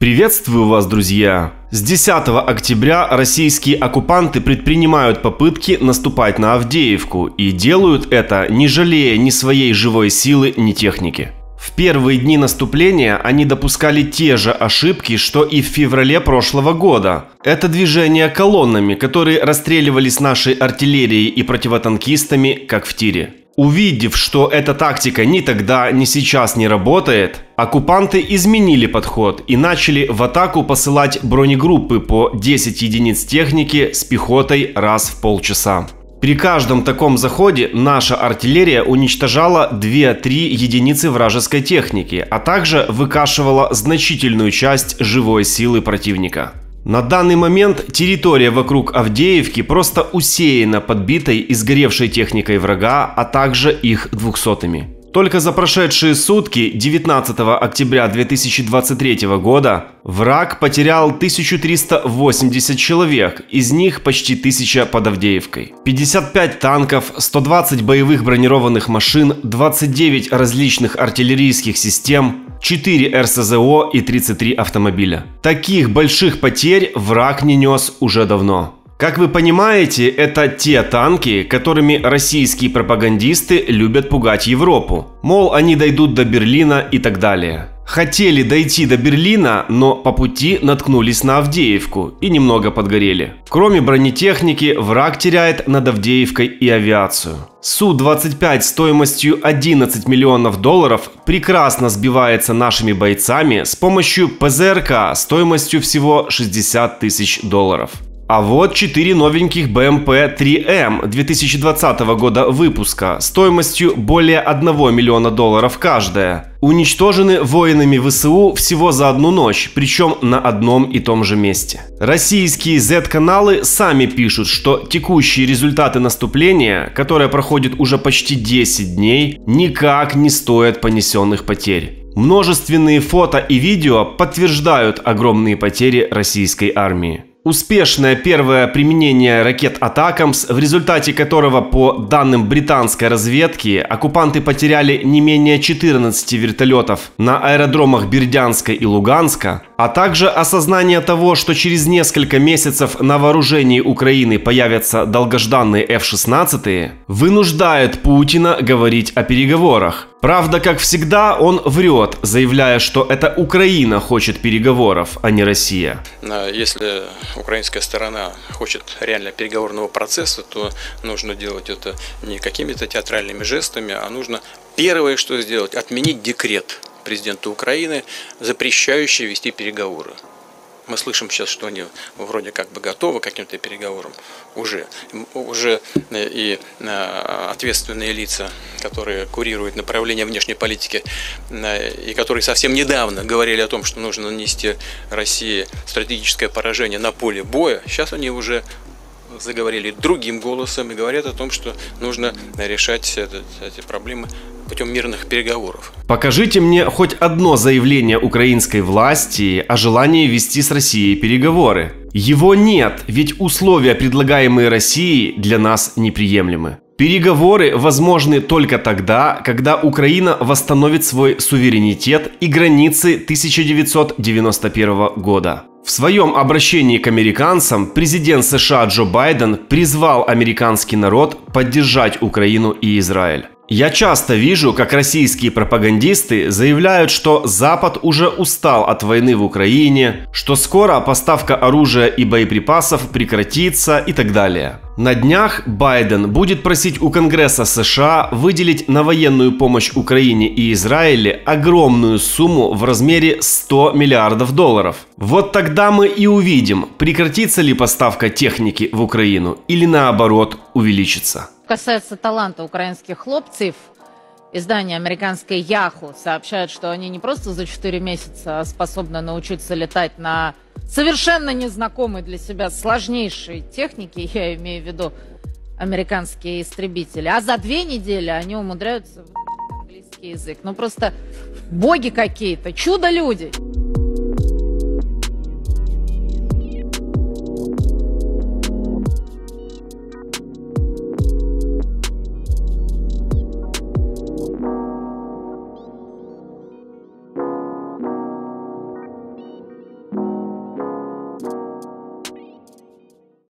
Приветствую вас, друзья! С 10 октября российские оккупанты предпринимают попытки наступать на Авдеевку и делают это, не жалея ни своей живой силы, ни техники. В первые дни наступления они допускали те же ошибки, что и в феврале прошлого года. Это движение колоннами, которые расстреливались нашей артиллерией и противотанкистами, как в тире. Увидев, что эта тактика ни тогда, ни сейчас не работает, оккупанты изменили подход и начали в атаку посылать бронегруппы по 10 единиц техники с пехотой раз в полчаса. При каждом таком заходе наша артиллерия уничтожала 2-3 единицы вражеской техники, а также выкашивала значительную часть живой силы противника. На данный момент территория вокруг Авдеевки просто усеяна подбитой и сгоревшей техникой врага, а также их двухсотыми. Только за прошедшие сутки 19 октября 2023 года враг потерял 1380 человек, из них почти 1000 под Авдеевкой. 55 танков, 120 боевых бронированных машин, 29 различных артиллерийских систем, 4 РСЗО и 33 автомобиля. Таких больших потерь враг не нес уже давно. Как вы понимаете, это те танки, которыми российские пропагандисты любят пугать Европу. Мол, они дойдут до Берлина и так далее. Хотели дойти до Берлина, но по пути наткнулись на Авдеевку и немного подгорели. Кроме бронетехники, враг теряет над Авдеевкой и авиацию. Су-25 стоимостью 11 миллионов долларов прекрасно сбивается нашими бойцами с помощью ПЗРК стоимостью всего 60 тысяч долларов. А вот 4 новеньких BMW 3M 2020 года выпуска стоимостью более 1 миллиона долларов каждая. Уничтожены воинами ВСУ всего за одну ночь, причем на одном и том же месте. Российские Z-каналы сами пишут, что текущие результаты наступления, которое проходит уже почти 10 дней, никак не стоят понесенных потерь. Множественные фото и видео подтверждают огромные потери российской армии. Успешное первое применение ракет «Атакамс», в результате которого, по данным британской разведки, оккупанты потеряли не менее 14 вертолетов на аэродромах Бердянска и Луганска, а также осознание того, что через несколько месяцев на вооружении Украины появятся долгожданные F-16, вынуждает Путина говорить о переговорах. Правда, как всегда, он врет, заявляя, что это Украина хочет переговоров, а не Россия. Если украинская сторона хочет реально переговорного процесса, то нужно делать это не какими-то театральными жестами, а нужно первое, что сделать, отменить декрет президента Украины, запрещающий вести переговоры. Мы слышим сейчас, что они вроде как бы готовы к каким-то переговорам уже. Уже э, и э, ответственные лица, которые курируют направление внешней политики, э, и которые совсем недавно говорили о том, что нужно нанести России стратегическое поражение на поле боя, сейчас они уже заговорили другим голосом и говорят о том, что нужно решать эти проблемы путем мирных переговоров. Покажите мне хоть одно заявление украинской власти о желании вести с Россией переговоры. Его нет, ведь условия, предлагаемые Россией, для нас неприемлемы. Переговоры возможны только тогда, когда Украина восстановит свой суверенитет и границы 1991 года. В своем обращении к американцам президент США Джо Байден призвал американский народ поддержать Украину и Израиль. Я часто вижу, как российские пропагандисты заявляют, что Запад уже устал от войны в Украине, что скоро поставка оружия и боеприпасов прекратится и так далее. На днях Байден будет просить у Конгресса США выделить на военную помощь Украине и Израиле огромную сумму в размере 100 миллиардов долларов. Вот тогда мы и увидим, прекратится ли поставка техники в Украину или наоборот увеличится касается таланта украинских хлопцев, издание американское Яху сообщает, что они не просто за 4 месяца способны научиться летать на совершенно незнакомой для себя сложнейшей технике, я имею в виду американские истребители, а за две недели они умудряются английский язык. Ну просто боги какие-то, чудо-люди.